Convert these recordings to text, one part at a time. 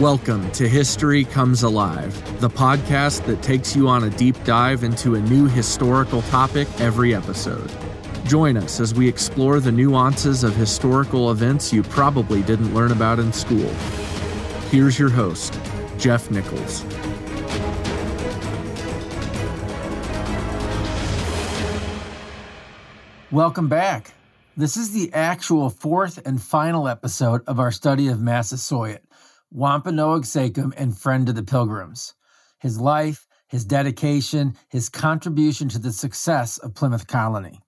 Welcome to History Comes Alive, the podcast that takes you on a deep dive into a new historical topic every episode. Join us as we explore the nuances of historical events you probably didn't learn about in school. Here's your host, Jeff Nichols. Welcome back. This is the actual fourth and final episode of our study of Massasoit, Wampanoag Sachem and friend to the Pilgrims. His life, his dedication, his contribution to the success of Plymouth Colony.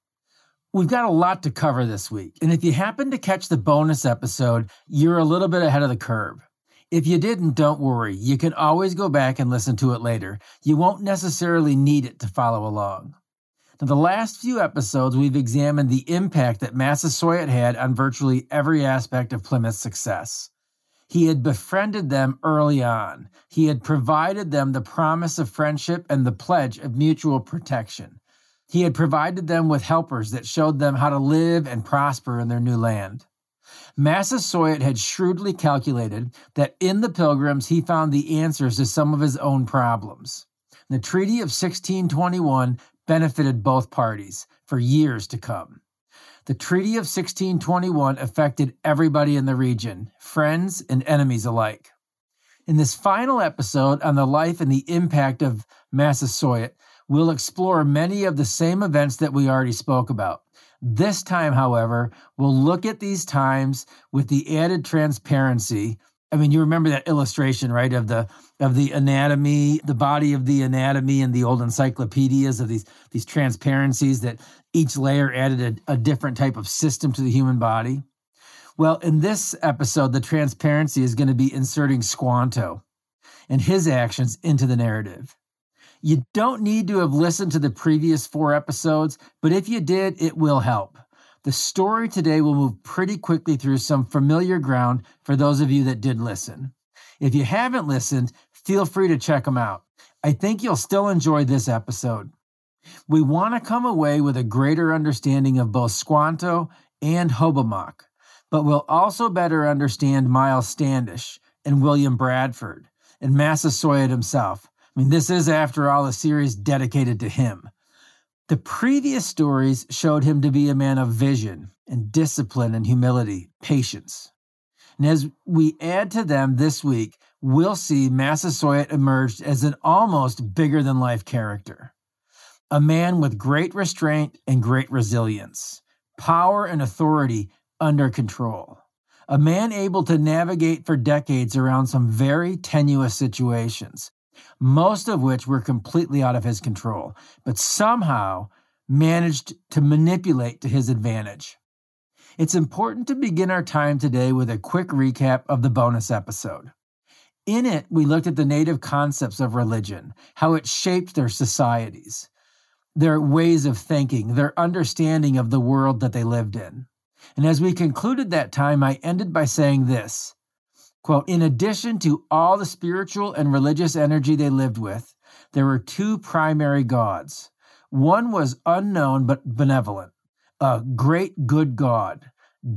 We've got a lot to cover this week, and if you happen to catch the bonus episode, you're a little bit ahead of the curve. If you didn't, don't worry. You can always go back and listen to it later. You won't necessarily need it to follow along. Now, the last few episodes, we've examined the impact that Massasoit had on virtually every aspect of Plymouth's success. He had befriended them early on. He had provided them the promise of friendship and the pledge of mutual protection. He had provided them with helpers that showed them how to live and prosper in their new land. Massasoit had shrewdly calculated that in the Pilgrims he found the answers to some of his own problems. The Treaty of 1621 benefited both parties for years to come. The Treaty of 1621 affected everybody in the region, friends and enemies alike. In this final episode on the life and the impact of Massasoit, we'll explore many of the same events that we already spoke about. This time, however, we'll look at these times with the added transparency. I mean, you remember that illustration, right, of the of the anatomy, the body of the anatomy and the old encyclopedias of these these transparencies that each layer added a, a different type of system to the human body. Well, in this episode, the transparency is going to be inserting Squanto and his actions into the narrative. You don't need to have listened to the previous four episodes, but if you did, it will help. The story today will move pretty quickly through some familiar ground for those of you that did listen. If you haven't listened, feel free to check them out. I think you'll still enjoy this episode. We want to come away with a greater understanding of both Squanto and Hobomok, but we'll also better understand Miles Standish and William Bradford and Massasoit himself. I mean, this is, after all, a series dedicated to him. The previous stories showed him to be a man of vision and discipline and humility, patience. And as we add to them this week, we'll see Massasoit emerged as an almost bigger than life character a man with great restraint and great resilience, power and authority under control, a man able to navigate for decades around some very tenuous situations, most of which were completely out of his control, but somehow managed to manipulate to his advantage. It's important to begin our time today with a quick recap of the bonus episode. In it, we looked at the native concepts of religion, how it shaped their societies, their ways of thinking, their understanding of the world that they lived in. And as we concluded that time, I ended by saying this quote, In addition to all the spiritual and religious energy they lived with, there were two primary gods. One was unknown but benevolent, a great good God,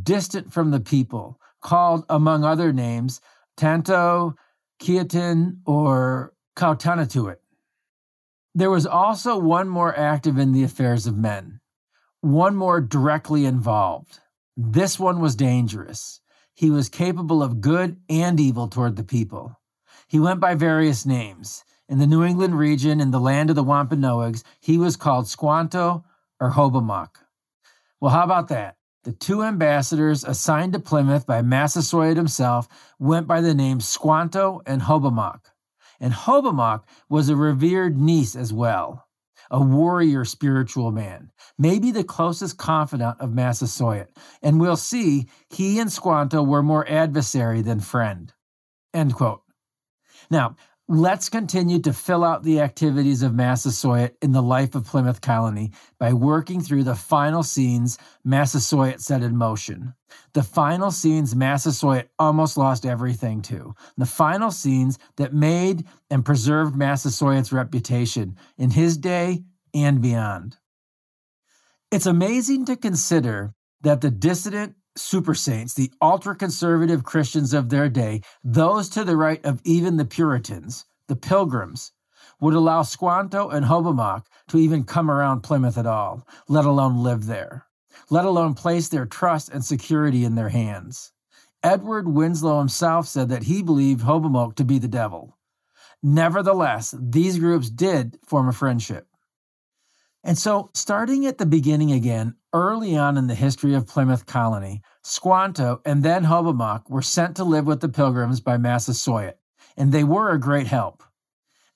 distant from the people, called, among other names, Tanto, Kiehtan, or Kautantowwit. There was also one more active in the affairs of men, one more directly involved. This one was dangerous. He was capable of good and evil toward the people. He went by various names. In the New England region, in the land of the Wampanoags, he was called Squanto or Hobomok. Well, how about that? The two ambassadors assigned to Plymouth by Massasoit himself went by the names Squanto and Hobomok and Hobomok was a revered pniese as well, a warrior spiritual man, maybe the closest confidant of Massasoit. And we'll see he and Squanto were more adversary than friend. End quote. Now, Let's continue to fill out the activities of Massasoit in the life of Plymouth Colony by working through the final scenes Massasoit set in motion. The final scenes Massasoit almost lost everything to. The final scenes that made and preserved Massasoit's reputation in his day and beyond. It's amazing to consider that the dissident super saints, the ultra conservative Christians of their day, those to the right of even the Puritans, the Pilgrims, would allow Squanto and Hobomok to even come around Plymouth at all, let alone live there, let alone place their trust and security in their hands. Edward Winslow himself said that he believed Hobomok to be the devil. Nevertheless, these groups did form a friendship. And so, starting at the beginning again, early on in the history of Plymouth Colony, Squanto and then Hobomok were sent to live with the Pilgrims by Massasoit, and they were a great help.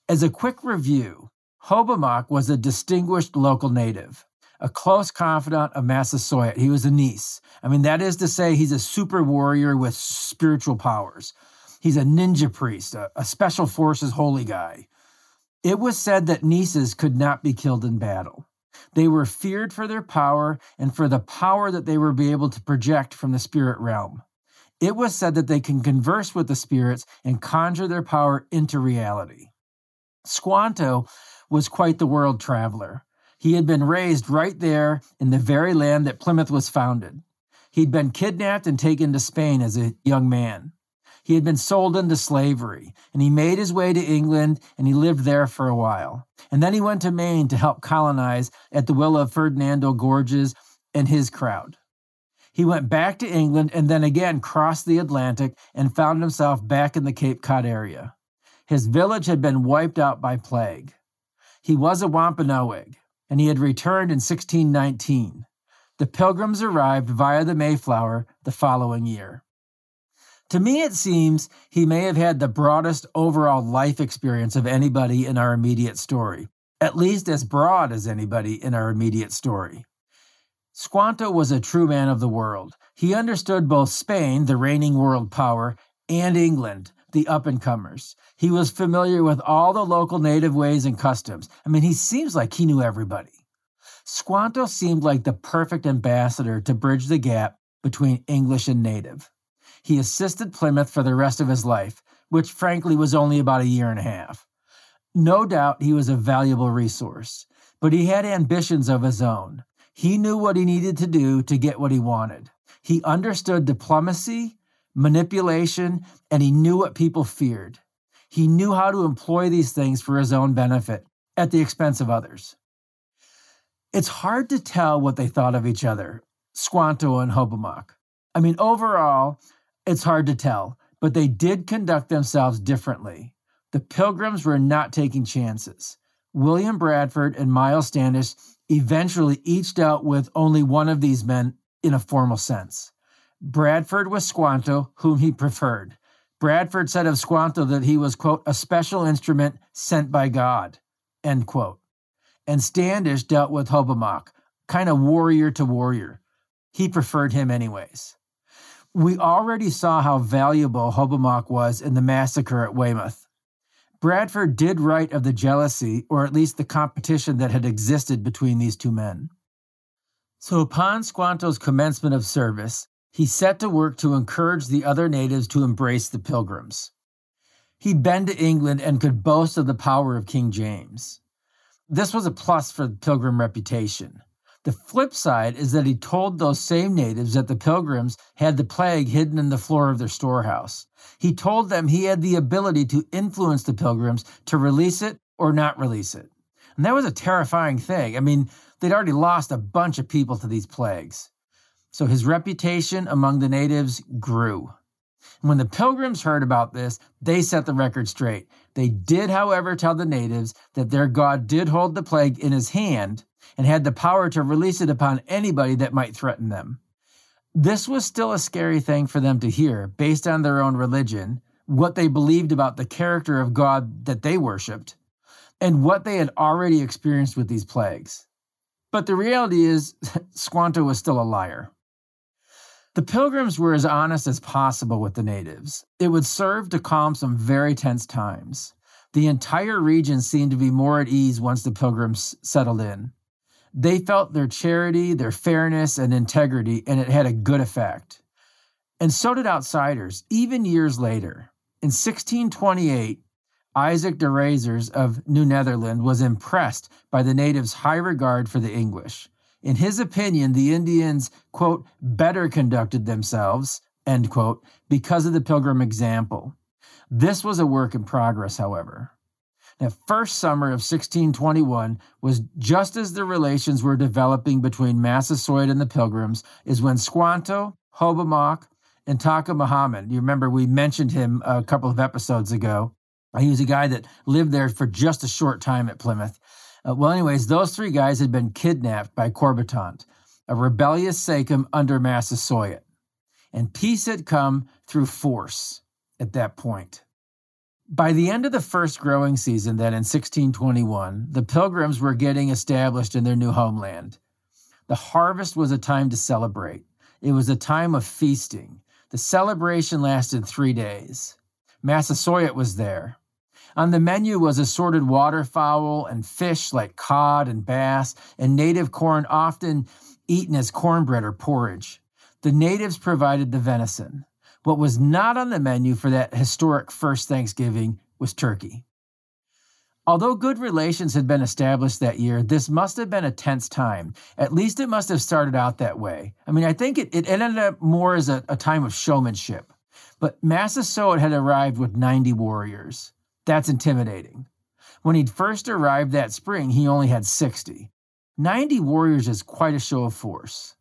As a quick review, Hobomok was a distinguished local native, a close confidant of Massasoit. He was a pniese. I mean, that is to say, he's a super warrior with spiritual powers. He's a ninja priest, a, a special forces holy guy. It was said that pnieses could not be killed in battle. They were feared for their power and for the power that they would be able to project from the spirit realm. It was said that they can converse with the spirits and conjure their power into reality. Squanto was quite the world traveler. He had been raised right there in the very land that Plymouth was founded. He'd been kidnapped and taken to Spain as a young man. He had been sold into slavery, and he made his way to England and he lived there for a while. And then he went to Maine to help colonize at the will of Ferdinando Gorges and his crowd. He went back to England and then again crossed the Atlantic and found himself back in the Cape Cod area. His village had been wiped out by plague. He was a Wampanoag, and he had returned in 1619. The pilgrims arrived via the Mayflower the following year. To me, it seems he may have had the broadest overall life experience of anybody in our immediate story, at least as broad as anybody in our immediate story. Squanto was a true man of the world. He understood both Spain, the reigning world power, and England, the up and comers. He was familiar with all the local native ways and customs. I mean, he seems like he knew everybody. Squanto seemed like the perfect ambassador to bridge the gap between English and native. He assisted Plymouth for the rest of his life, which frankly was only about a year and a half. No doubt he was a valuable resource, but he had ambitions of his own. He knew what he needed to do to get what he wanted. He understood diplomacy, manipulation, and he knew what people feared. He knew how to employ these things for his own benefit at the expense of others. It's hard to tell what they thought of each other, Squanto and Hobomok. I mean, overall, it's hard to tell, but they did conduct themselves differently. The Pilgrims were not taking chances. William Bradford and Miles Standish eventually each dealt with only one of these men in a formal sense. Bradford was Squanto, whom he preferred. Bradford said of Squanto that he was, quote, a special instrument sent by God, end quote. And Standish dealt with Hobomok, kind of warrior to warrior. He preferred him anyways. We already saw how valuable Hobomok was in the massacre at Weymouth. Bradford did write of the jealousy, or at least the competition that had existed between these two men. So, upon Squanto's commencement of service, he set to work to encourage the other natives to embrace the pilgrims. He'd been to England and could boast of the power of King James. This was a plus for the pilgrim reputation. The flip side is that he told those same natives that the pilgrims had the plague hidden in the floor of their storehouse. He told them he had the ability to influence the pilgrims to release it or not release it. And that was a terrifying thing. I mean, they'd already lost a bunch of people to these plagues. So his reputation among the natives grew. When the pilgrims heard about this, they set the record straight. They did, however, tell the natives that their God did hold the plague in his hand and had the power to release it upon anybody that might threaten them. This was still a scary thing for them to hear based on their own religion, what they believed about the character of God that they worshiped, and what they had already experienced with these plagues. But the reality is, Squanto was still a liar. The pilgrims were as honest as possible with the natives. It would serve to calm some very tense times. The entire region seemed to be more at ease once the pilgrims settled in. They felt their charity, their fairness, and integrity, and it had a good effect. And so did outsiders, even years later. In 1628, Isaac de Rasieres of New Netherland was impressed by the natives' high regard for the English. In his opinion, the Indians, quote, better conducted themselves, end quote, because of the pilgrim example. This was a work in progress, however. The first summer of 1621 was just as the relations were developing between Massasoit and the Pilgrims, is when Squanto, Hobomok, and Tokamahamon, you remember we mentioned him a couple of episodes ago. He was a guy that lived there for just a short time at Plymouth. Uh, well, anyways, those three guys had been kidnapped by Corbitant, a rebellious sachem under Massasoit. And peace had come through force at that point. By the end of the first growing season, then in 1621, the pilgrims were getting established in their new homeland. The harvest was a time to celebrate. It was a time of feasting. The celebration lasted three days. Massasoit was there. On the menu was assorted waterfowl and fish like cod and bass, and native corn often eaten as cornbread or porridge. The natives provided the venison. What was not on the menu for that historic first Thanksgiving was turkey. Although good relations had been established that year, this must have been a tense time. At least it must have started out that way. I mean, I think it, it ended up more as a, a time of showmanship. But Massasoit had arrived with 90 warriors. That's intimidating. When he'd first arrived that spring, he only had 60. 90 warriors is quite a show of force.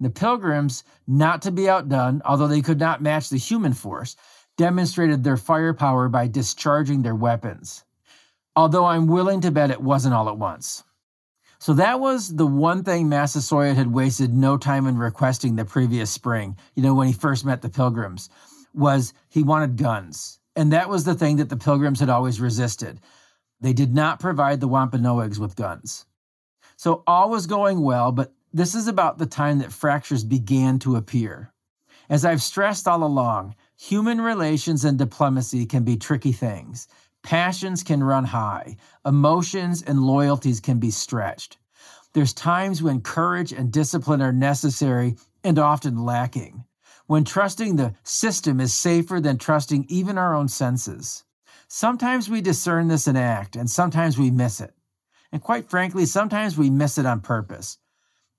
The pilgrims, not to be outdone, although they could not match the human force, demonstrated their firepower by discharging their weapons. Although I'm willing to bet it wasn't all at once. So that was the one thing Massasoit had wasted no time in requesting the previous spring, you know, when he first met the pilgrims, was he wanted guns. And that was the thing that the pilgrims had always resisted. They did not provide the Wampanoags with guns. So all was going well, but this is about the time that fractures began to appear. As I've stressed all along, human relations and diplomacy can be tricky things. Passions can run high, emotions and loyalties can be stretched. There's times when courage and discipline are necessary and often lacking when trusting the system is safer than trusting even our own senses. Sometimes we discern this in act, and sometimes we miss it. And quite frankly, sometimes we miss it on purpose.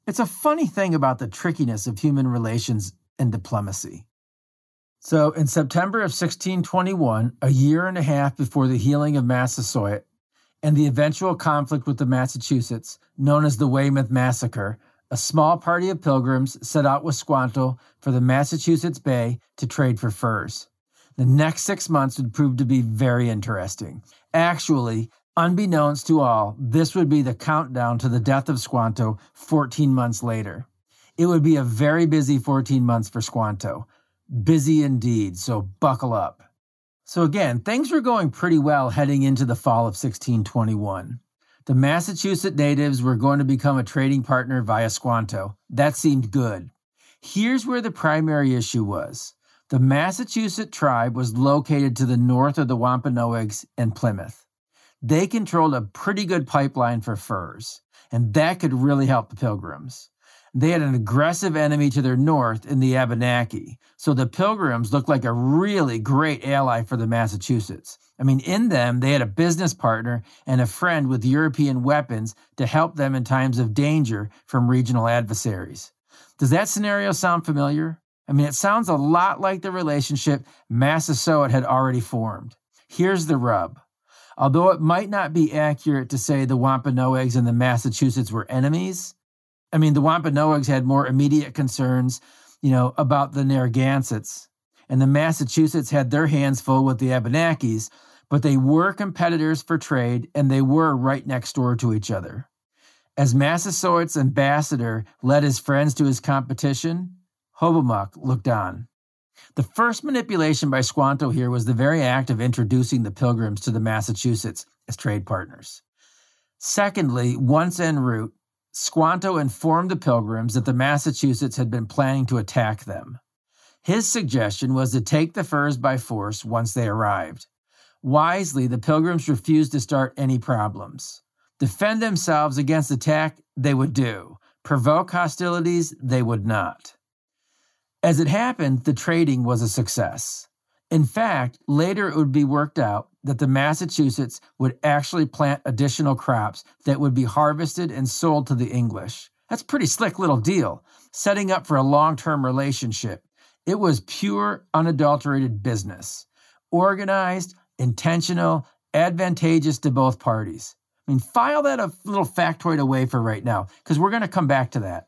It's a funny thing about the trickiness of human relations and diplomacy. So, in September of 1621, a year and a half before the healing of Massasoit and the eventual conflict with the Massachusetts, known as the Weymouth Massacre, a small party of pilgrims set out with Squanto for the Massachusetts Bay to trade for furs. The next six months would prove to be very interesting. Actually, unbeknownst to all, this would be the countdown to the death of Squanto 14 months later. It would be a very busy 14 months for Squanto. Busy indeed, so buckle up. So, again, things were going pretty well heading into the fall of 1621. The Massachusetts natives were going to become a trading partner via Squanto. That seemed good. Here's where the primary issue was. The Massachusetts tribe was located to the north of the Wampanoags and Plymouth. They controlled a pretty good pipeline for furs, and that could really help the pilgrims. They had an aggressive enemy to their north in the Abenaki, so the Pilgrims looked like a really great ally for the Massachusetts. I mean, in them, they had a business partner and a friend with European weapons to help them in times of danger from regional adversaries. Does that scenario sound familiar? I mean, it sounds a lot like the relationship Massasoit had already formed. Here's the rub. Although it might not be accurate to say the Wampanoags and the Massachusetts were enemies, I mean, the Wampanoags had more immediate concerns, you know, about the Narragansetts, and the Massachusetts had their hands full with the Abenakis, but they were competitors for trade and they were right next door to each other. As Massasoit's ambassador led his friends to his competition, Hobomok looked on. The first manipulation by Squanto here was the very act of introducing the Pilgrims to the Massachusetts as trade partners. Secondly, once en route, Squanto informed the Pilgrims that the Massachusetts had been planning to attack them. His suggestion was to take the furs by force once they arrived. Wisely, the Pilgrims refused to start any problems. Defend themselves against attack, they would do. Provoke hostilities, they would not. As it happened, the trading was a success. In fact, later it would be worked out that the Massachusetts would actually plant additional crops that would be harvested and sold to the English. That's pretty slick little deal, setting up for a long term relationship. It was pure, unadulterated business, organized, intentional, advantageous to both parties. I mean, file that a little factoid away for right now, because we're going to come back to that.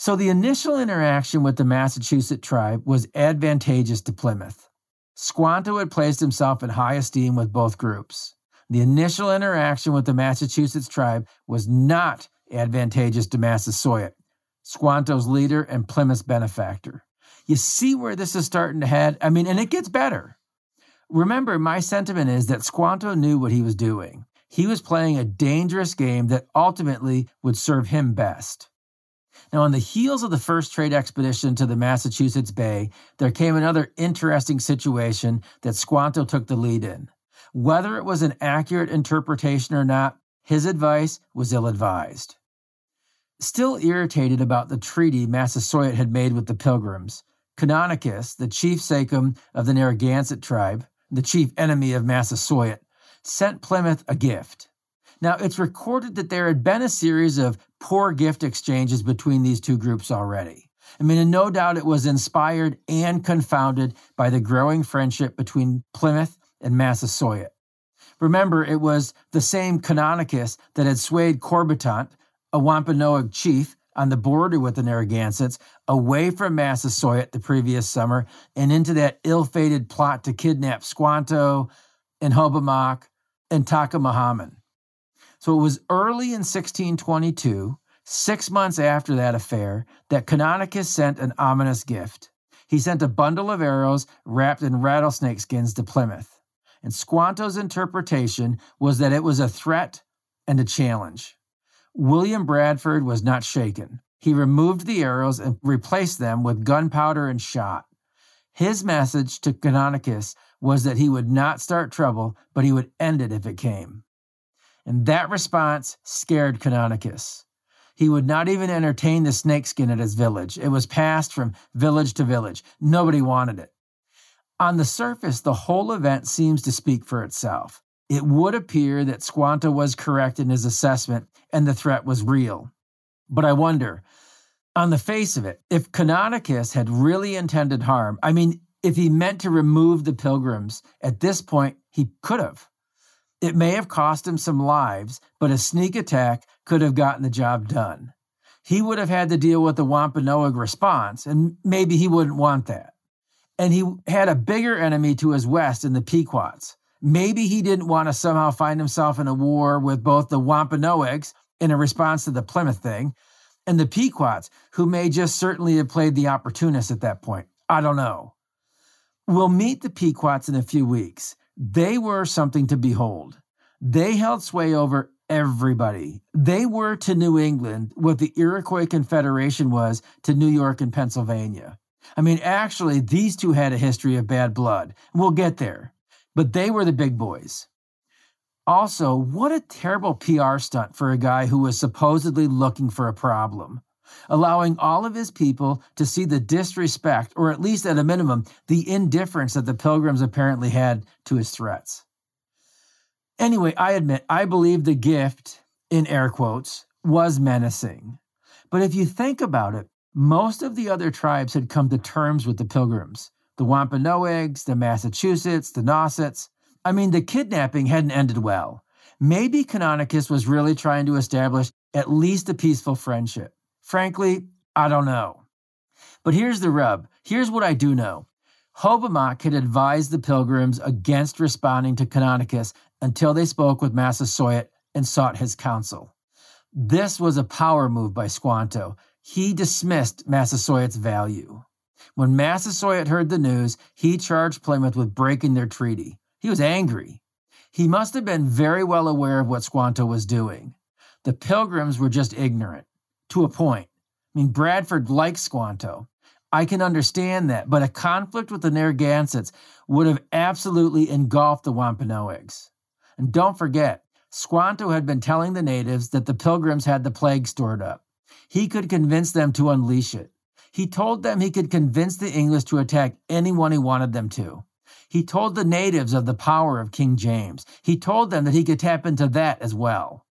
So, the initial interaction with the Massachusetts tribe was advantageous to Plymouth. Squanto had placed himself in high esteem with both groups. The initial interaction with the Massachusetts tribe was not advantageous to Massasoit, Squanto's leader and Plymouth's benefactor. You see where this is starting to head? I mean, and it gets better. Remember, my sentiment is that Squanto knew what he was doing. He was playing a dangerous game that ultimately would serve him best. Now, on the heels of the first trade expedition to the Massachusetts Bay, there came another interesting situation that Squanto took the lead in. Whether it was an accurate interpretation or not, his advice was ill advised. Still irritated about the treaty Massasoit had made with the Pilgrims, Canonicus, the chief sachem of the Narragansett tribe, the chief enemy of Massasoit, sent Plymouth a gift. Now, it's recorded that there had been a series of poor gift exchanges between these two groups already. I mean, and no doubt it was inspired and confounded by the growing friendship between Plymouth and Massasoit. Remember, it was the same Canonicus that had swayed Corbitant, a Wampanoag chief on the border with the Narragansetts, away from Massasoit the previous summer and into that ill fated plot to kidnap Squanto and Hobomok and Tokamahamon. So it was early in 1622, six months after that affair, that Canonicus sent an ominous gift. He sent a bundle of arrows wrapped in rattlesnake skins to Plymouth. And Squanto's interpretation was that it was a threat and a challenge. William Bradford was not shaken. He removed the arrows and replaced them with gunpowder and shot. His message to Canonicus was that he would not start trouble, but he would end it if it came. And that response scared Canonicus. He would not even entertain the snakeskin at his village. It was passed from village to village. Nobody wanted it. On the surface, the whole event seems to speak for itself. It would appear that Squanto was correct in his assessment and the threat was real. But I wonder, on the face of it, if Canonicus had really intended harm, I mean, if he meant to remove the pilgrims, at this point, he could have. It may have cost him some lives, but a sneak attack could have gotten the job done. He would have had to deal with the Wampanoag response, and maybe he wouldn't want that. And he had a bigger enemy to his west in the Pequots. Maybe he didn't want to somehow find himself in a war with both the Wampanoags in a response to the Plymouth thing and the Pequots, who may just certainly have played the opportunist at that point. I don't know. We'll meet the Pequots in a few weeks. They were something to behold. They held sway over everybody. They were to New England what the Iroquois Confederation was to New York and Pennsylvania. I mean, actually, these two had a history of bad blood. We'll get there. But they were the big boys. Also, what a terrible PR stunt for a guy who was supposedly looking for a problem allowing all of his people to see the disrespect, or at least at a minimum, the indifference that the pilgrims apparently had to his threats. Anyway, I admit, I believe the gift, in air quotes, was menacing. But if you think about it, most of the other tribes had come to terms with the pilgrims the Wampanoags, the Massachusetts, the Nausets. I mean, the kidnapping hadn't ended well. Maybe Canonicus was really trying to establish at least a peaceful friendship. Frankly, I don't know. But here's the rub. Here's what I do know. Hobomok had advised the pilgrims against responding to Canonicus until they spoke with Massasoit and sought his counsel. This was a power move by Squanto. He dismissed Massasoit's value. When Massasoit heard the news, he charged Plymouth with breaking their treaty. He was angry. He must have been very well aware of what Squanto was doing. The pilgrims were just ignorant to a point. I mean, Bradford likes Squanto. I can understand that, but a conflict with the Narragansetts would have absolutely engulfed the Wampanoags. And don't forget, Squanto had been telling the natives that the pilgrims had the plague stored up. He could convince them to unleash it. He told them he could convince the English to attack anyone he wanted them to. He told the natives of the power of King James. He told them that he could tap into that as well.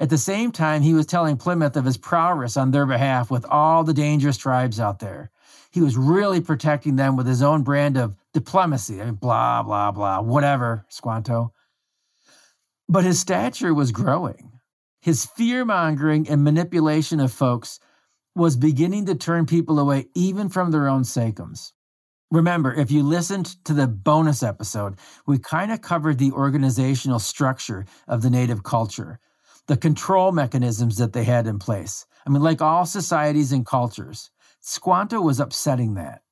At the same time, he was telling Plymouth of his prowess on their behalf with all the dangerous tribes out there. He was really protecting them with his own brand of diplomacy. I mean, blah, blah, blah, whatever, Squanto. But his stature was growing. His fear mongering and manipulation of folks was beginning to turn people away even from their own Sachems. Remember, if you listened to the bonus episode, we kind of covered the organizational structure of the native culture, the control mechanisms that they had in place. I mean, like all societies and cultures, Squanto was upsetting that.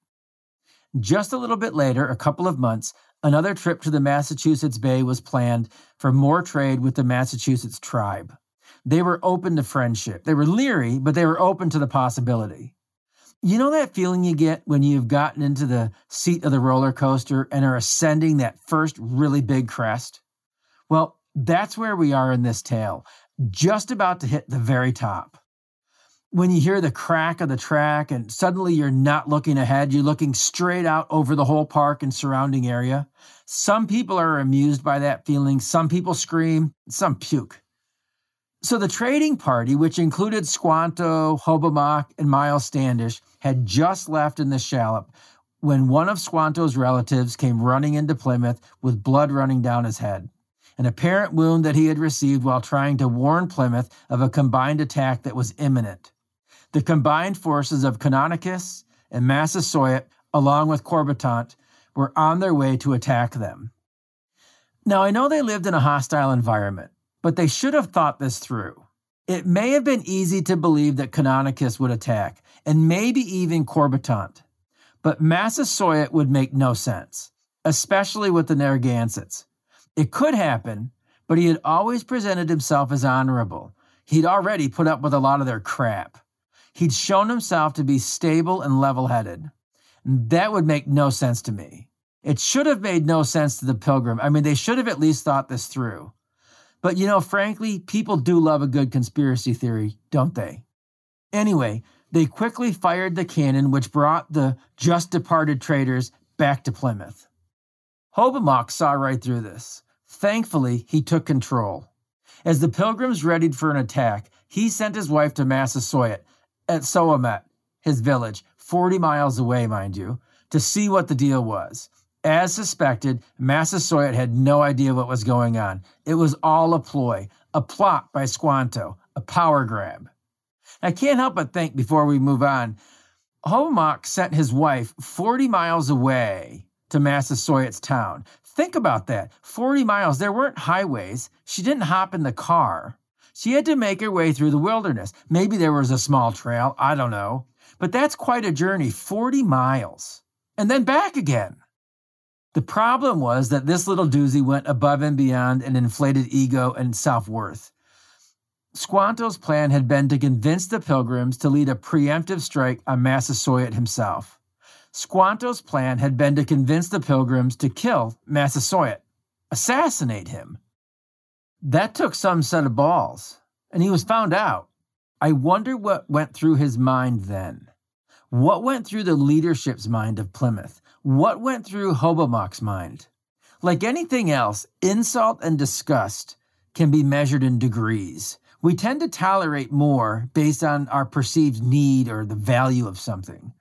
Just a little bit later, a couple of months, another trip to the Massachusetts Bay was planned for more trade with the Massachusetts tribe. They were open to friendship. They were leery, but they were open to the possibility. You know that feeling you get when you've gotten into the seat of the roller coaster and are ascending that first really big crest? Well, that's where we are in this tale, just about to hit the very top. When you hear the crack of the track and suddenly you're not looking ahead, you're looking straight out over the whole park and surrounding area. Some people are amused by that feeling, some people scream, some puke. So the trading party, which included Squanto, Hobomok, and Miles Standish, had just left in the shallop when one of Squanto's relatives came running into Plymouth with blood running down his head, an apparent wound that he had received while trying to warn Plymouth of a combined attack that was imminent. The combined forces of Canonicus and Massasoit, along with Corbitant, were on their way to attack them. Now, I know they lived in a hostile environment but they should have thought this through. It may have been easy to believe that Canonicus would attack, and maybe even Corbitant, but Massasoit would make no sense, especially with the Narragansetts. It could happen, but he had always presented himself as honorable. He'd already put up with a lot of their crap. He'd shown himself to be stable and level headed. That would make no sense to me. It should have made no sense to the pilgrim. I mean, they should have at least thought this through. But you know, frankly, people do love a good conspiracy theory, don't they? Anyway, they quickly fired the cannon, which brought the just departed traders back to Plymouth. Hobomok saw right through this. Thankfully, he took control. As the pilgrims readied for an attack, he sent his wife to Massasoit at Soamet, his village, 40 miles away, mind you, to see what the deal was. As suspected, Massasoit had no idea what was going on. It was all a ploy, a plot by Squanto, a power grab. I can't help but think before we move on, Hobomok sent his wife 40 miles away to Massasoit's town. Think about that 40 miles. There weren't highways. She didn't hop in the car. She had to make her way through the wilderness. Maybe there was a small trail. I don't know. But that's quite a journey 40 miles. And then back again. The problem was that this little doozy went above and beyond an inflated ego and self worth. Squanto's plan had been to convince the pilgrims to lead a preemptive strike on Massasoit himself. Squanto's plan had been to convince the pilgrims to kill Massasoit, assassinate him. That took some set of balls, and he was found out. I wonder what went through his mind then. What went through the leadership's mind of Plymouth? What went through Hobomok's mind? Like anything else, insult and disgust can be measured in degrees. We tend to tolerate more based on our perceived need or the value of something.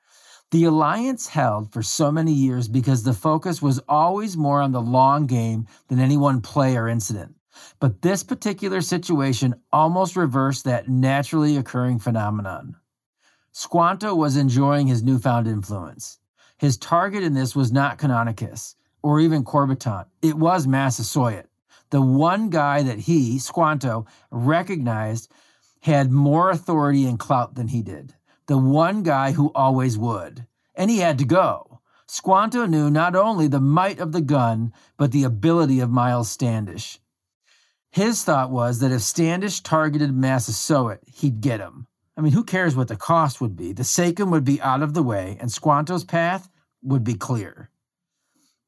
The alliance held for so many years because the focus was always more on the long game than any one play or incident. But this particular situation almost reversed that naturally occurring phenomenon. Squanto was enjoying his newfound influence. His target in this was not Canonicus or even Corbitant. It was Massasoit, the one guy that he, Squanto, recognized had more authority and clout than he did. The one guy who always would. And he had to go. Squanto knew not only the might of the gun, but the ability of Miles Standish. His thought was that if Standish targeted Massasoit, he'd get him. I mean, who cares what the cost would be? The Sachem would be out of the way, and Squanto's path would be clear.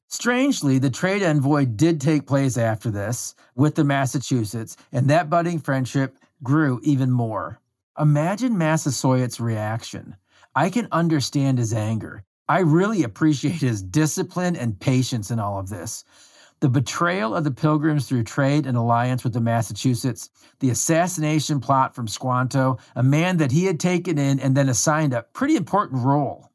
Strangely, the trade envoy did take place after this with the Massachusetts, and that budding friendship grew even more. Imagine Massasoit's reaction. I can understand his anger. I really appreciate his discipline and patience in all of this. the betrayal of the Pilgrims through trade and alliance with the Massachusetts, the assassination plot from Squanto, a man that he had taken in and then assigned a pretty important role.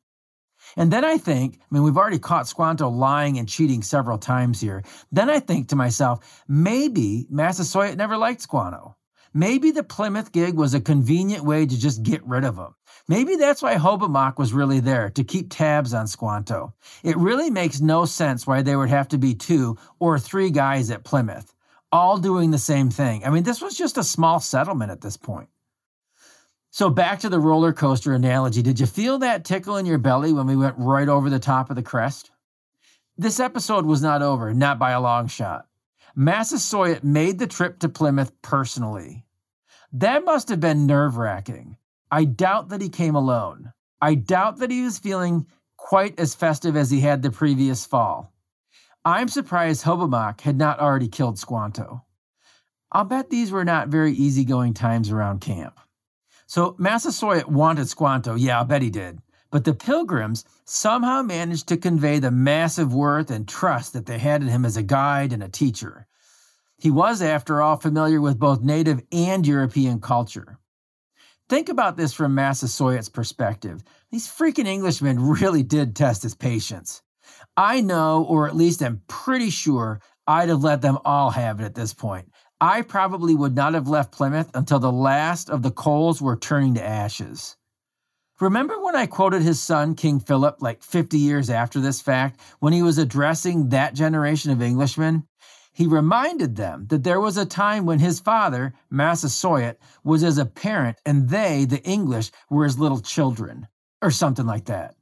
And then I think, I mean, we've already caught Squanto lying and cheating several times here. Then I think to myself, maybe Massasoit never liked Squanto. Maybe the Plymouth gig was a convenient way to just get rid of him. Maybe that's why Hobomok was really there, to keep tabs on Squanto. It really makes no sense why there would have to be two or three guys at Plymouth, all doing the same thing. I mean, this was just a small settlement at this point. So back to the roller coaster analogy. Did you feel that tickle in your belly when we went right over the top of the crest? This episode was not over, not by a long shot. Massasoit made the trip to Plymouth personally. That must have been nerve wracking. I doubt that he came alone. I doubt that he was feeling quite as festive as he had the previous fall. I'm surprised Hobomok had not already killed Squanto. I'll bet these were not very easygoing times around camp. So Massasoit wanted Squanto, yeah, I'll bet he did. But the Pilgrims somehow managed to convey the massive worth and trust that they had in him as a guide and a teacher. He was, after all, familiar with both native and European culture. Think about this from Massasoit's perspective. These freaking Englishmen really did test his patience. I know, or at least I'm pretty sure, I'd have let them all have it at this point. I probably would not have left Plymouth until the last of the coals were turning to ashes. Remember when I quoted his son, King Philip, like 50 years after this fact, when he was addressing that generation of Englishmen? He reminded them that there was a time when his father, Massasoit, was as a parent and they, the English, were as little children, or something like that.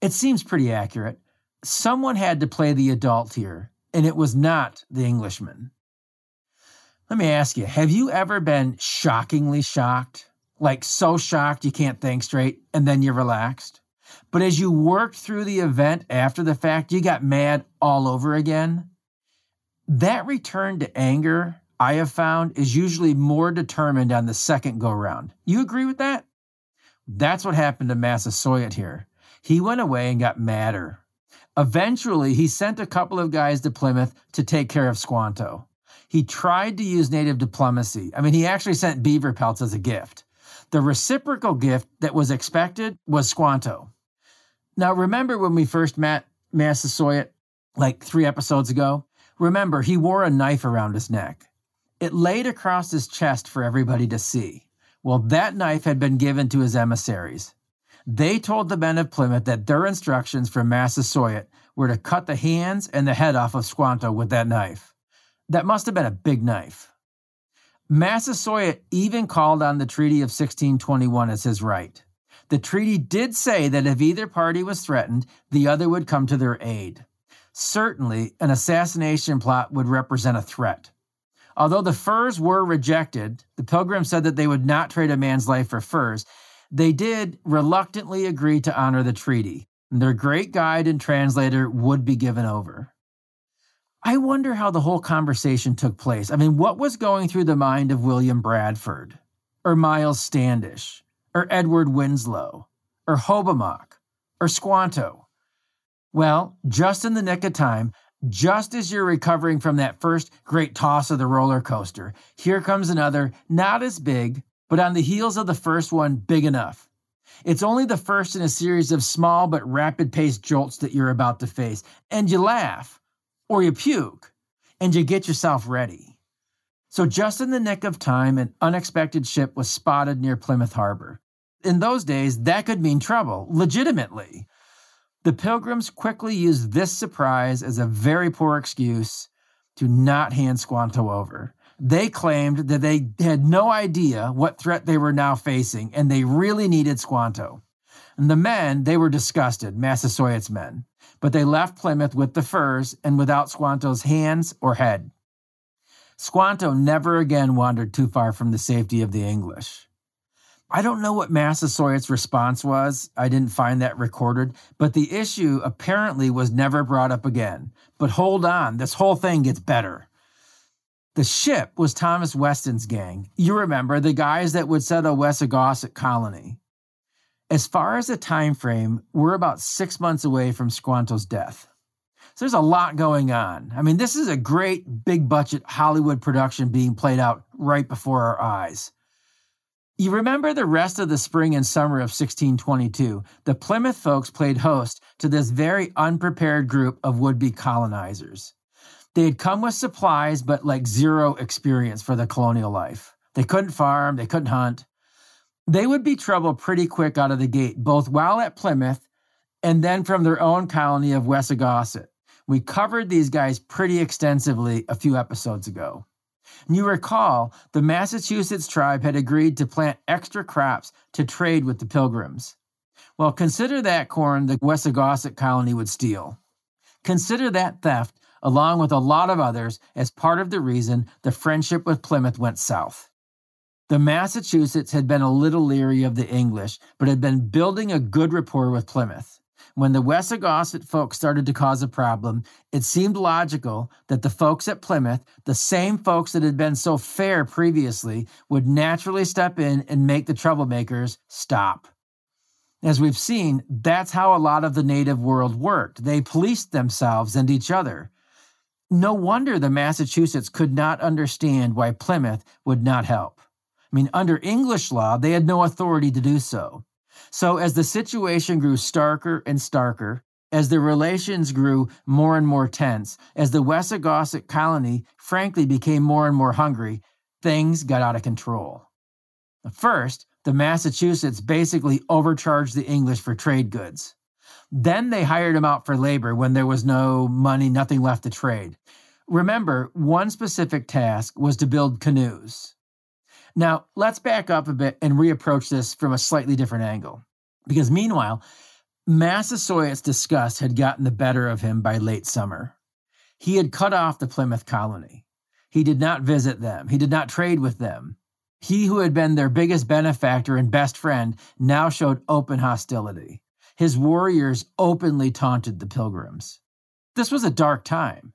It seems pretty accurate. Someone had to play the adult here, and it was not the Englishman. Let me ask you have you ever been shockingly shocked? Like so shocked you can't think straight, and then you're relaxed? But as you worked through the event after the fact, you got mad all over again? That return to anger, I have found, is usually more determined on the second go round. You agree with that? That's what happened to Massasoit here. He went away and got madder. Eventually, he sent a couple of guys to Plymouth to take care of Squanto. He tried to use native diplomacy. I mean, he actually sent beaver pelts as a gift. The reciprocal gift that was expected was Squanto. Now, remember when we first met Massasoit like three episodes ago? Remember, he wore a knife around his neck. It laid across his chest for everybody to see. Well, that knife had been given to his emissaries. They told the men of Plymouth that their instructions from Massasoit were to cut the hands and the head off of Squanto with that knife. That must have been a big knife. Massasoit even called on the Treaty of 1621 as his right. The treaty did say that if either party was threatened, the other would come to their aid. Certainly, an assassination plot would represent a threat. Although the furs were rejected, the pilgrims said that they would not trade a man's life for furs. They did reluctantly agree to honor the treaty. And their great guide and translator would be given over. I wonder how the whole conversation took place. I mean, what was going through the mind of William Bradford, or Miles Standish, or Edward Winslow, or Hobomok, or Squanto? Well, just in the nick of time, just as you're recovering from that first great toss of the roller coaster, here comes another, not as big, but on the heels of the first one, big enough. It's only the first in a series of small but rapid paced jolts that you're about to face, and you laugh, or you puke, and you get yourself ready. So, just in the nick of time, an unexpected ship was spotted near Plymouth Harbor. In those days, that could mean trouble, legitimately. The pilgrims quickly used this surprise as a very poor excuse to not hand Squanto over. They claimed that they had no idea what threat they were now facing and they really needed Squanto. And the men, they were disgusted, Massasoit's men, but they left Plymouth with the furs and without Squanto's hands or head. Squanto never again wandered too far from the safety of the English. I don't know what Massasoit's response was. I didn't find that recorded, but the issue apparently was never brought up again. But hold on, this whole thing gets better. The ship was Thomas Weston's gang. You remember the guys that would settle Wessagusset colony. As far as the time frame, we're about six months away from Squanto's death. So there's a lot going on. I mean, this is a great big budget Hollywood production being played out right before our eyes. You remember the rest of the spring and summer of 1622, the Plymouth folks played host to this very unprepared group of would be colonizers. They had come with supplies, but like zero experience for the colonial life. They couldn't farm, they couldn't hunt. They would be trouble pretty quick out of the gate, both while at Plymouth and then from their own colony of Wessagusset. We covered these guys pretty extensively a few episodes ago. And you recall, the Massachusetts tribe had agreed to plant extra crops to trade with the pilgrims. Well, consider that corn the Wessagusset colony would steal. Consider that theft, along with a lot of others, as part of the reason the friendship with Plymouth went south. The Massachusetts had been a little leery of the English, but had been building a good rapport with Plymouth. When the Wessagusset folks started to cause a problem, it seemed logical that the folks at Plymouth, the same folks that had been so fair previously, would naturally step in and make the troublemakers stop. As we've seen, that's how a lot of the native world worked. They policed themselves and each other. No wonder the Massachusetts could not understand why Plymouth would not help. I mean, under English law, they had no authority to do so. So, as the situation grew starker and starker, as the relations grew more and more tense, as the Wessagusset colony frankly became more and more hungry, things got out of control. First, the Massachusetts basically overcharged the English for trade goods. Then they hired them out for labor when there was no money, nothing left to trade. Remember, one specific task was to build canoes. Now, let's back up a bit and reapproach this from a slightly different angle. Because meanwhile, Massasoit's disgust had gotten the better of him by late summer. He had cut off the Plymouth colony. He did not visit them, he did not trade with them. He who had been their biggest benefactor and best friend now showed open hostility. His warriors openly taunted the pilgrims. This was a dark time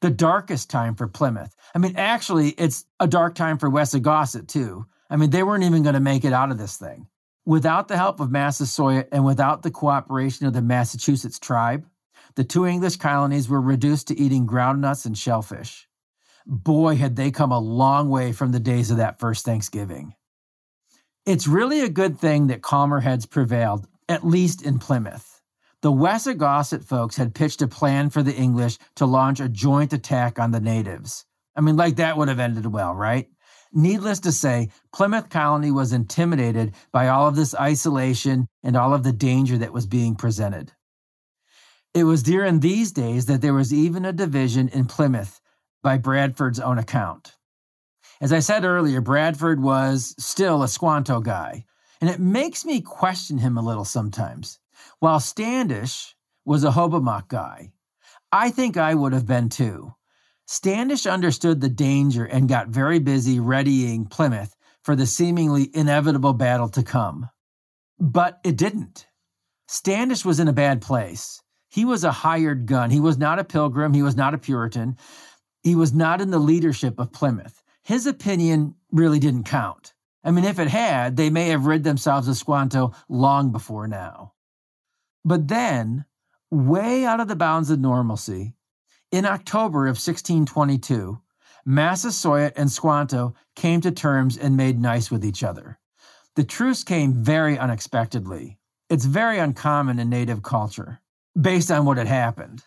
the darkest time for Plymouth. I mean, actually, it's a dark time for Wessagusset, too. I mean, they weren't even going to make it out of this thing. Without the help of Massasoit and without the cooperation of the Massachusetts tribe, the two English colonies were reduced to eating groundnuts and shellfish. Boy, had they come a long way from the days of that first Thanksgiving. It's really a good thing that calmer heads prevailed, at least in Plymouth. The Wessagusset folks had pitched a plan for the English to launch a joint attack on the natives. I mean, like that would have ended well, right? Needless to say, Plymouth Colony was intimidated by all of this isolation and all of the danger that was being presented. It was during these days that there was even a division in Plymouth by Bradford's own account. As I said earlier, Bradford was still a Squanto guy, and it makes me question him a little sometimes. While Standish was a Hobomock guy, I think I would have been too. Standish understood the danger and got very busy readying Plymouth for the seemingly inevitable battle to come. But it didn't. Standish was in a bad place. He was a hired gun. He was not a pilgrim. He was not a Puritan. He was not in the leadership of Plymouth. His opinion really didn't count. I mean, if it had, they may have rid themselves of Squanto long before now. But then, way out of the bounds of normalcy, in October of 1622, Massasoit and Squanto came to terms and made nice with each other. The truce came very unexpectedly. It's very uncommon in native culture, based on what had happened.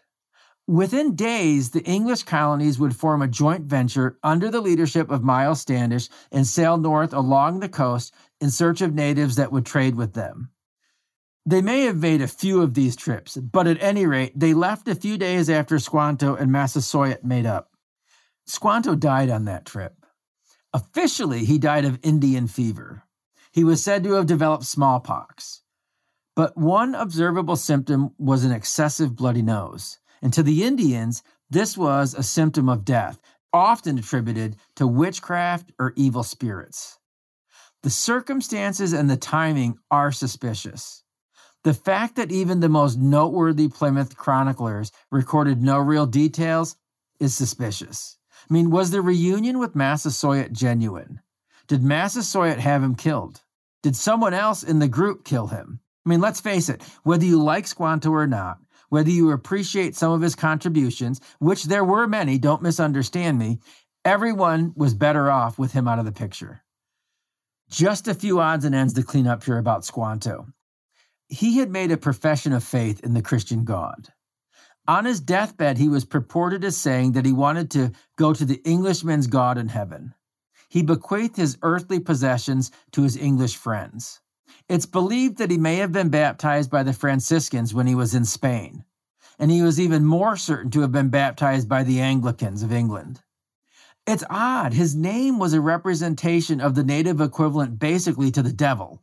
Within days, the English colonies would form a joint venture under the leadership of Miles Standish and sail north along the coast in search of natives that would trade with them. They may have made a few of these trips, but at any rate, they left a few days after Squanto and Massasoit made up. Squanto died on that trip. Officially, he died of Indian fever. He was said to have developed smallpox. But one observable symptom was an excessive bloody nose. And to the Indians, this was a symptom of death, often attributed to witchcraft or evil spirits. The circumstances and the timing are suspicious. The fact that even the most noteworthy Plymouth chroniclers recorded no real details is suspicious. I mean, was the reunion with Massasoit genuine? Did Massasoit have him killed? Did someone else in the group kill him? I mean, let's face it, whether you like Squanto or not, whether you appreciate some of his contributions, which there were many, don't misunderstand me, everyone was better off with him out of the picture. Just a few odds and ends to clean up here about Squanto. He had made a profession of faith in the Christian God. On his deathbed, he was purported as saying that he wanted to go to the Englishman's God in heaven. He bequeathed his earthly possessions to his English friends. It's believed that he may have been baptized by the Franciscans when he was in Spain, and he was even more certain to have been baptized by the Anglicans of England. It's odd. His name was a representation of the native equivalent basically to the devil,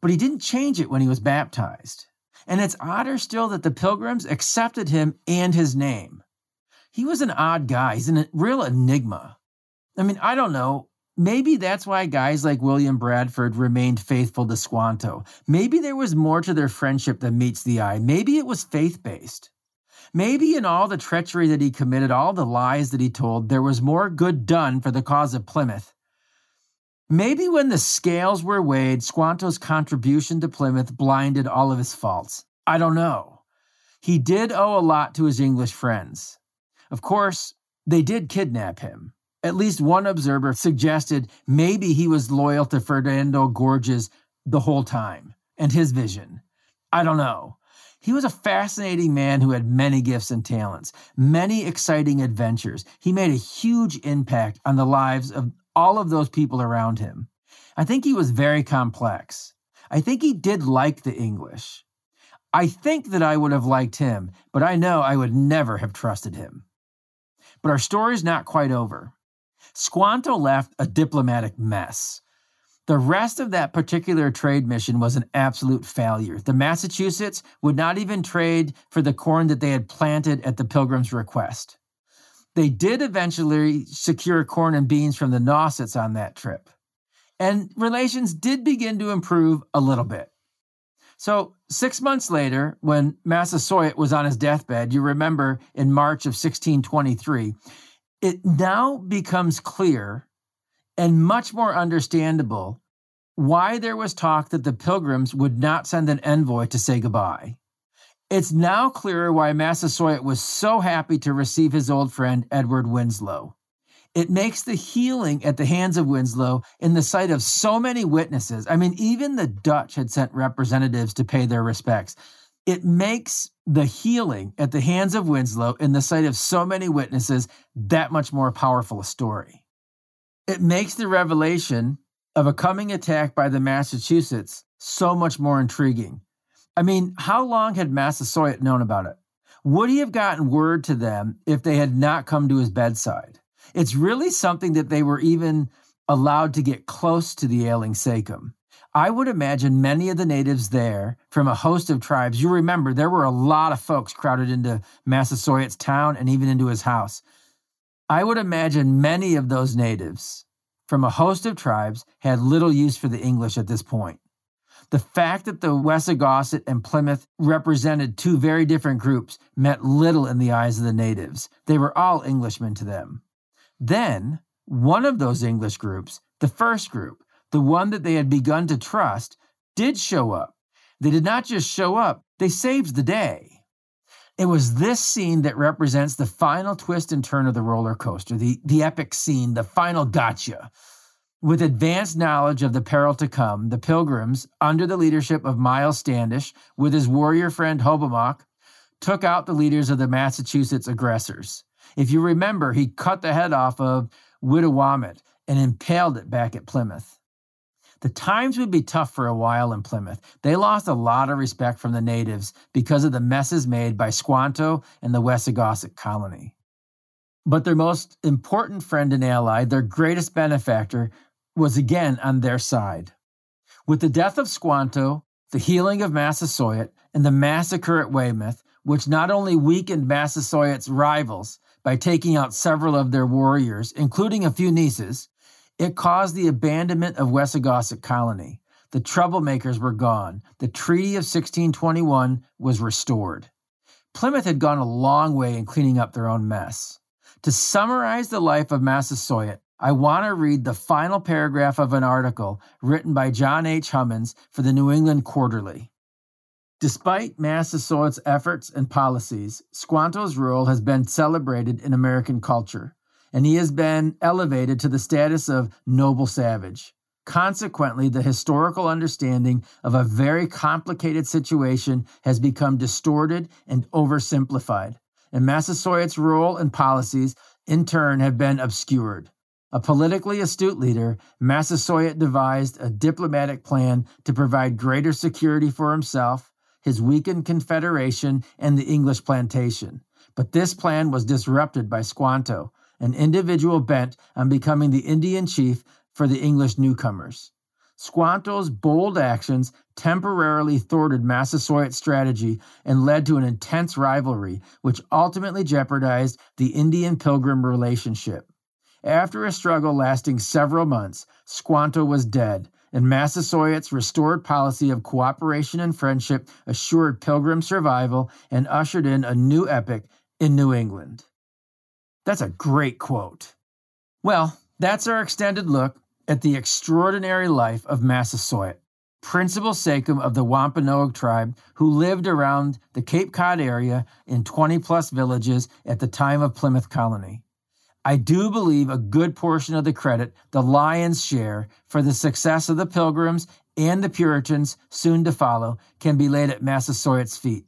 but he didn't change it when he was baptized. And it's odder still that the pilgrims accepted him and his name. He was an odd guy. He's a real enigma. I mean, I don't know. Maybe that's why guys like William Bradford remained faithful to Squanto. Maybe there was more to their friendship than meets the eye. Maybe it was faith based. Maybe in all the treachery that he committed, all the lies that he told, there was more good done for the cause of Plymouth. Maybe when the scales were weighed, Squanto's contribution to Plymouth blinded all of his faults. I don't know. He did owe a lot to his English friends. Of course, they did kidnap him. At least one observer suggested maybe he was loyal to Fernando Gorges the whole time and his vision. I don't know. He was a fascinating man who had many gifts and talents, many exciting adventures. He made a huge impact on the lives of all of those people around him. I think he was very complex. I think he did like the English. I think that I would have liked him, but I know I would never have trusted him. But our story's not quite over. Squanto left a diplomatic mess. The rest of that particular trade mission was an absolute failure. The Massachusetts would not even trade for the corn that they had planted at the Pilgrims' request. They did eventually secure corn and beans from the Nausets on that trip. And relations did begin to improve a little bit. So, six months later, when Massasoit was on his deathbed, you remember in March of 1623, it now becomes clear and much more understandable why there was talk that the pilgrims would not send an envoy to say goodbye. It's now clearer why Massasoit was so happy to receive his old friend Edward Winslow. It makes the healing at the hands of Winslow in the sight of so many witnesses. I mean, even the Dutch had sent representatives to pay their respects. It makes the healing at the hands of Winslow in the sight of so many witnesses that much more powerful a story. It makes the revelation of a coming attack by the Massachusetts so much more intriguing. I mean, how long had Massasoit known about it? Would he have gotten word to them if they had not come to his bedside? It's really something that they were even allowed to get close to the ailing Sachem. I would imagine many of the natives there from a host of tribes. You remember, there were a lot of folks crowded into Massasoit's town and even into his house. I would imagine many of those natives from a host of tribes had little use for the English at this point. The fact that the Wessagusset and Plymouth represented two very different groups meant little in the eyes of the natives. They were all Englishmen to them. Then, one of those English groups, the first group, the one that they had begun to trust, did show up. They did not just show up, they saved the day. It was this scene that represents the final twist and turn of the roller coaster, the, the epic scene, the final gotcha. With advanced knowledge of the peril to come, the pilgrims, under the leadership of Miles Standish, with his warrior friend Hobomock, took out the leaders of the Massachusetts aggressors. If you remember, he cut the head off of Wittawamut and impaled it back at Plymouth. The times would be tough for a while in Plymouth. They lost a lot of respect from the natives because of the messes made by Squanto and the Wessagusset colony. But their most important friend and ally, their greatest benefactor, was again on their side. With the death of Squanto, the healing of Massasoit, and the massacre at Weymouth, which not only weakened Massasoit's rivals by taking out several of their warriors, including a few pnieses, it caused the abandonment of Wessagusset Colony. The troublemakers were gone. The Treaty of 1621 was restored. Plymouth had gone a long way in cleaning up their own mess. To summarize the life of Massasoit, I want to read the final paragraph of an article written by John H. Humins for the New England Quarterly. Despite Massasoit's efforts and policies, Squanto's role has been celebrated in American culture, and he has been elevated to the status of noble savage. Consequently, the historical understanding of a very complicated situation has become distorted and oversimplified, and Massasoit's role and policies, in turn, have been obscured. A politically astute leader, Massasoit devised a diplomatic plan to provide greater security for himself his weakened confederation, and the English plantation. But this plan was disrupted by Squanto, an individual bent on becoming the Indian chief for the English newcomers. Squanto's bold actions temporarily thwarted Massasoit's strategy and led to an intense rivalry, which ultimately jeopardized the Indian Pilgrim relationship. After a struggle lasting several months, Squanto was dead, and Massasoit's restored policy of cooperation and friendship assured Pilgrim survival and ushered in a new epoch in New England. That's a great quote. Well, that's our extended look at the extraordinary life of Massasoit, principal sachem of the Wampanoag tribe who lived around the Cape Cod area in 20 plus villages at the time of Plymouth colony. I do believe a good portion of the credit, the lion's share, for the success of the Pilgrims and the Puritans soon to follow, can be laid at Massasoit's feet.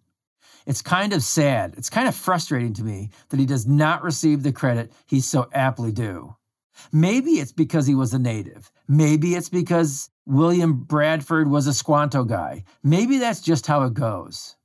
It's kind of sad, it's kind of frustrating to me that he does not receive the credit he's so aptly due. Maybe it's because he was a native. Maybe it's because William Bradford was a Squanto guy. Maybe that's just how it goes.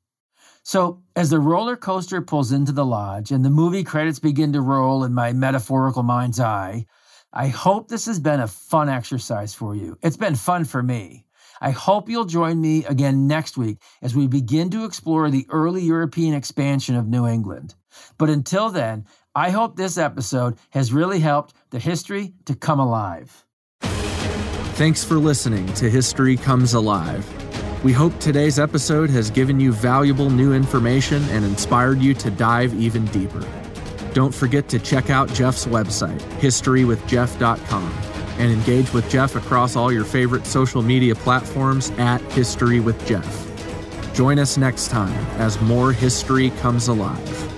So, as the roller coaster pulls into the lodge and the movie credits begin to roll in my metaphorical mind's eye, I hope this has been a fun exercise for you. It's been fun for me. I hope you'll join me again next week as we begin to explore the early European expansion of New England. But until then, I hope this episode has really helped the history to come alive. Thanks for listening to History Comes Alive. We hope today's episode has given you valuable new information and inspired you to dive even deeper. Don't forget to check out Jeff's website, historywithjeff.com, and engage with Jeff across all your favorite social media platforms at History with Jeff. Join us next time as more history comes alive.